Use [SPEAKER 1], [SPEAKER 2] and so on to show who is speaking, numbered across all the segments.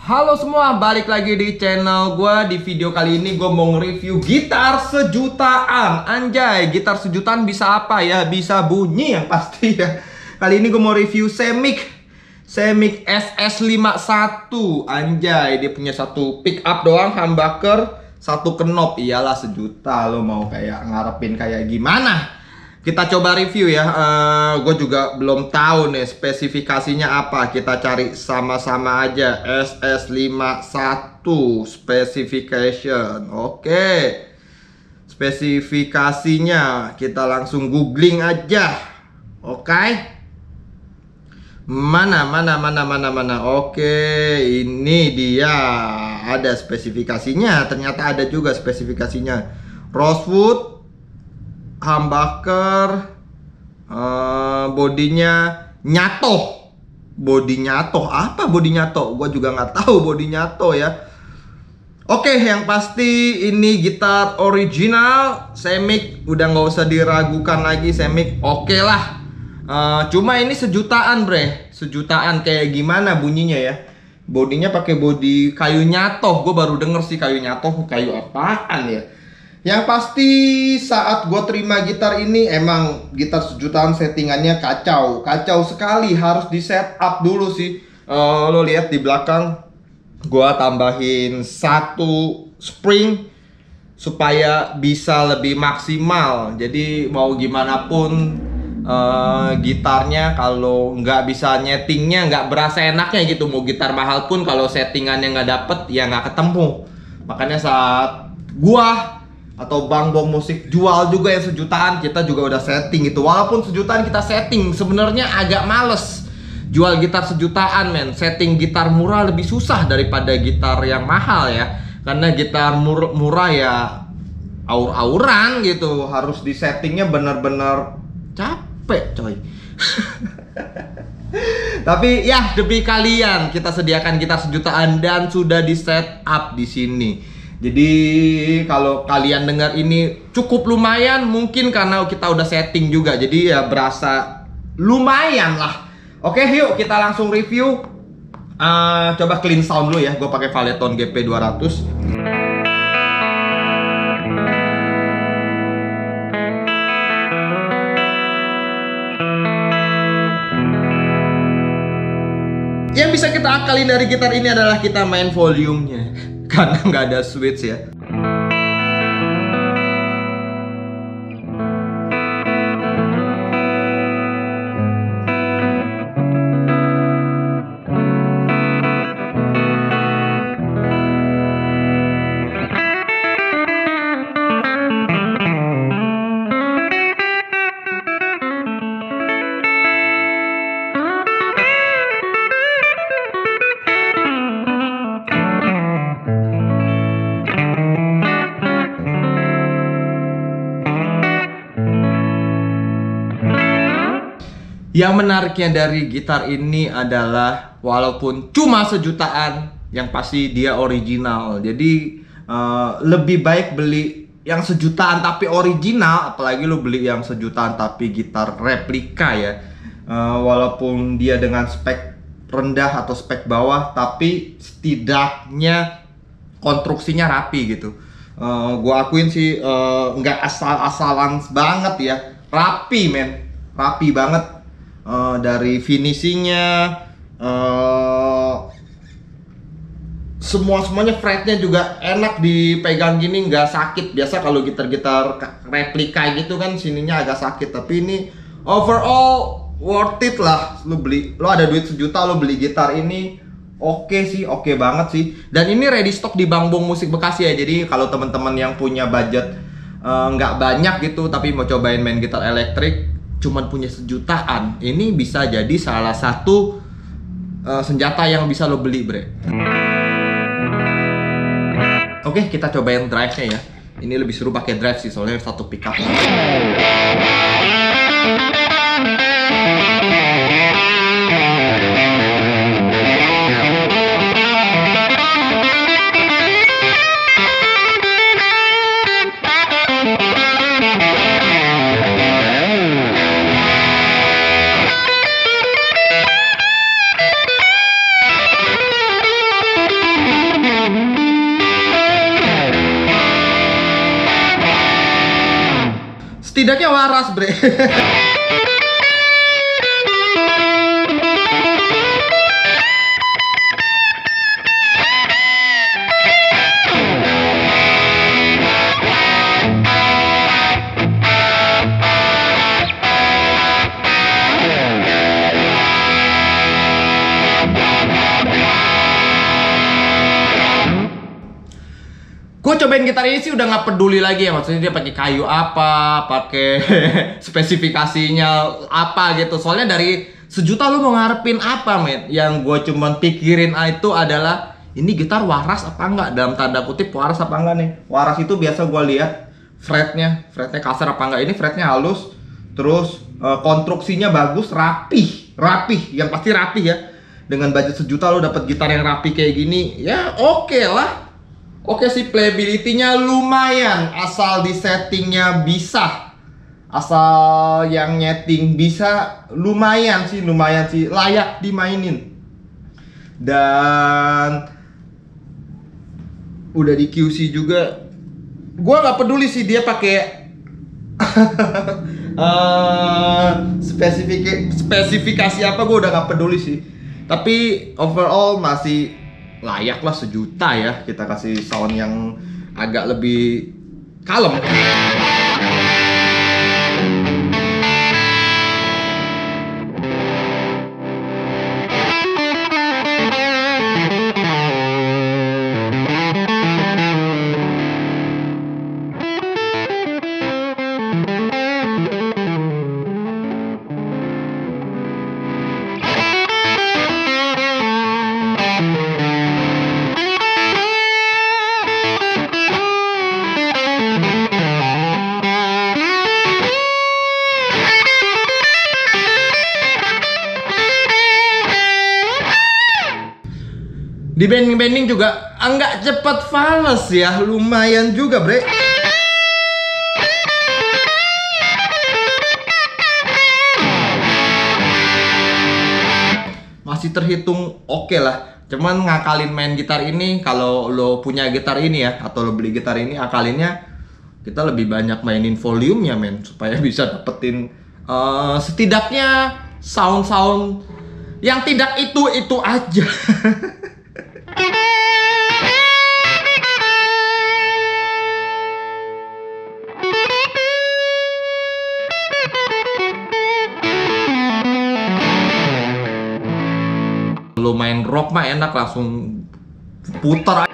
[SPEAKER 1] Halo semua, balik lagi di channel gue Di video kali ini gue mau nge-review gitar sejutaan. Anjay, gitar sejutaan bisa apa ya? Bisa bunyi yang pasti ya. Kali ini gue mau review Semik Semik SS51 Anjay, dia punya satu pick up doang, humbucker. Satu knop, iyalah sejuta Lo mau kayak ngarepin kayak gimana? Kita coba review ya. Uh, gue juga belum tahu nih spesifikasinya apa. Kita cari sama-sama aja. SS51 specification. Oke. Okay. Spesifikasinya kita langsung googling aja. Oke. Okay. Mana mana mana mana mana. Oke, ini dia. Ada spesifikasinya. Ternyata ada juga spesifikasinya. Rosewood humbucker uh, bodinya nyato body nyato apa body nyato gue juga nggak tahu body nyato ya. Oke yang pasti ini gitar original. Semik udah nggak usah diragukan lagi semik. Oke lah. Uh, cuma ini sejutaan bre. Sejutaan kayak gimana bunyinya ya? Bodinya pakai body kayu nyato gue baru denger sih kayu nyato kayu apaan ya yang pasti saat gue terima gitar ini emang gitar sejutaan settingannya kacau. Kacau sekali harus di setup dulu sih. Uh, Lo lihat di belakang gue tambahin satu spring supaya bisa lebih maksimal. Jadi mau gimana pun uh, gitarnya kalau nggak bisa nyetingnya nggak berasa enaknya gitu. Mau gitar mahal pun kalau settingannya nggak dapet ya nggak ketemu. Makanya saat gua atau bang bong musik jual juga yang sejutaan. Kita juga udah setting gitu walaupun sejutaan kita setting sebenarnya agak males. Jual gitar sejutaan men. Setting gitar murah lebih susah daripada gitar yang mahal ya. Karena gitar mur murah ya aur-auran gitu. Harus di settingnya bener-bener capek coy. Tapi ya demi kalian kita sediakan gitar sejutaan dan sudah di set up di sini jadi kalau kalian dengar ini cukup lumayan mungkin karena kita udah setting juga. Jadi ya berasa lumayan lah. Oke, yuk kita langsung review. Uh, coba clean sound dulu ya. Gue pakai Valeton GP 200. Yang bisa kita akalin dari gitar ini adalah kita main volumenya karena nggak ada switch ya Yang menariknya dari gitar ini adalah walaupun cuma sejutaan, yang pasti dia original. Jadi uh, lebih baik beli yang sejutaan tapi original, apalagi lu beli yang sejutaan tapi gitar replika ya. Uh, walaupun dia dengan spek rendah atau spek bawah, tapi setidaknya konstruksinya rapi gitu. Uh, gua akuin sih nggak uh, asal-asalan banget ya, rapi men, rapi banget uh, dari finishingnya uh, semua semuanya fretnya juga enak dipegang gini nggak sakit. Biasa kalau gitar-gitar replika gitu kan sininya agak sakit. Tapi ini overall worth it lah. Lu beli lu ada duit sejuta lu beli gitar ini oke okay sih oke okay banget sih. Dan ini ready stock di Bangbong Musik Bekasi ya. Jadi kalau teman-teman yang punya budget eh, nggak uh, banyak gitu tapi mau cobain main gitar elektrik cuman punya sejutaan, ini bisa jadi salah satu uh, senjata yang bisa lo beli, bre. Oke, kita cobain drive-nya ya. Ini lebih seru pakai drive sih, soalnya satu pickup. Setidaknya waras bre cobain gitar ini sih udah nggak peduli lagi ya maksudnya dia pakai kayu apa pakai spesifikasinya apa gitu. Soalnya dari sejuta lu mau ngarepin apa men yang gue cuman pikirin itu adalah ini gitar waras apa enggak dalam tanda kutip waras apa enggak nih? Waras itu biasa gue lihat fretnya fretnya kasar apa enggak ini fretnya halus terus eh, konstruksinya bagus rapih rapih yang pasti rapih ya. Dengan budget sejuta lo dapet gitar yang rapi kayak gini ya oke lah Oke sih playability-nya lumayan. Asal di settingnya bisa. Asal yang nyeting bisa lumayan sih lumayan sih. Layak dimainin. Dan udah di QC juga. Gua nggak peduli sih dia pakai eh, spesifik spesifikasi apa gua udah nggak peduli sih. Tapi overall masih layak lah sejuta ya kita kasih sound yang agak lebih kalem di bending-bending juga enggak cepat fals ya. Lumayan juga bre. Masih terhitung oke lah. Cuman ngakalin main gitar ini kalau lo punya gitar ini ya atau lo beli gitar ini akalinnya kita lebih banyak mainin volumenya men supaya bisa dapetin eh, setidaknya sound-sound yang tidak itu itu aja mah enak langsung putar.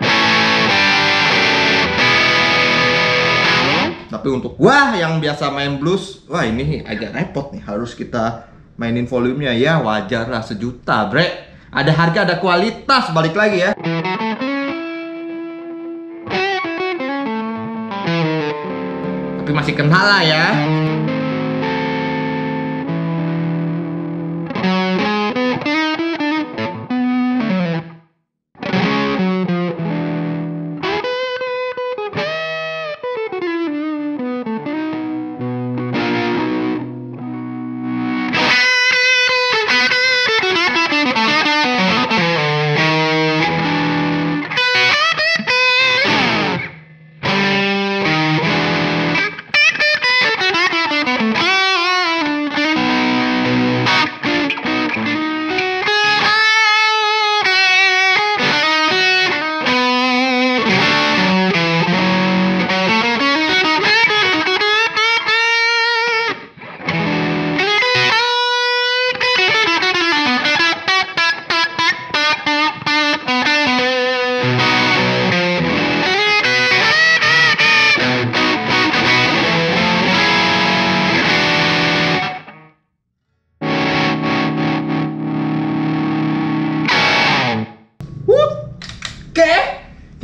[SPEAKER 1] Tapi untuk gua yang biasa main blues, wah ini agak repot nih. Harus kita mainin volumenya ya wajar lah sejuta, bre. Ada harga, ada kualitas, balik lagi ya. Tapi masih kenal lah ya.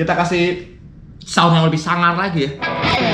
[SPEAKER 1] Kita kasih sound yang lebih sangar lagi ya.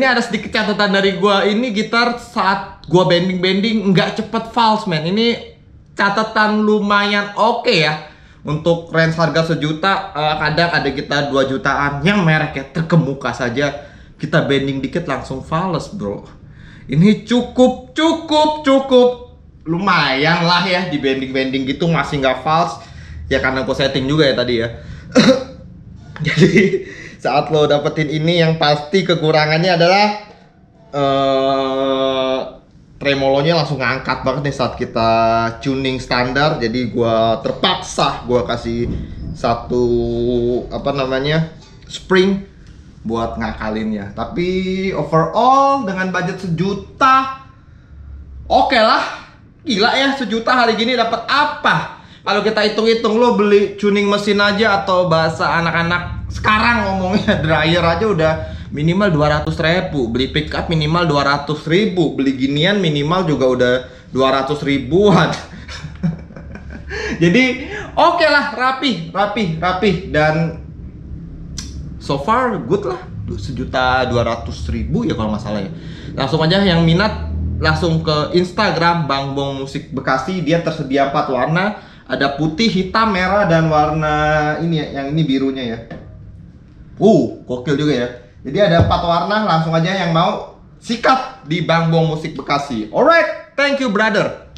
[SPEAKER 1] Ini ada sedikit catatan dari gua. Ini gitar saat gua bending-bending nggak cepet false, man. Ini catatan lumayan oke ya. Untuk range harga sejuta, eh, kadang ada kita 2 jutaan yang merek ya terkemuka saja. Kita bending dikit langsung fals, bro. Ini cukup, cukup, cukup lumayan lah ya di bending-bending gitu masih nggak false. Ya karena gua setting juga ya tadi ya. Jadi saat lo dapetin ini yang pasti kekurangannya adalah eh tremolonya langsung ngangkat banget nih saat kita tuning standar. Jadi gua terpaksa gua kasih satu apa namanya spring buat ngakalinnya. Tapi overall dengan budget sejuta oke lah. Gila ya sejuta hari gini dapat apa? Kalau kita hitung-hitung lo beli tuning mesin aja atau bahasa anak-anak sekarang ngomongnya dryer aja udah minimal 200 ribu. Beli pickup minimal 200 ribu. Beli ginian minimal juga udah 200 ribuan. Jadi oke lah rapi rapi rapi dan so far good lah. Sejuta dua ratus ribu ya kalau nggak salah ya. Langsung aja yang minat langsung ke Instagram Bang Bong Musik Bekasi. Dia tersedia empat warna ada putih hitam merah dan warna ini ya yang ini birunya ya. Uh gokil juga ya. Jadi ada empat warna langsung aja yang mau sikat di Bang Bong Musik Bekasi. Alright thank you brother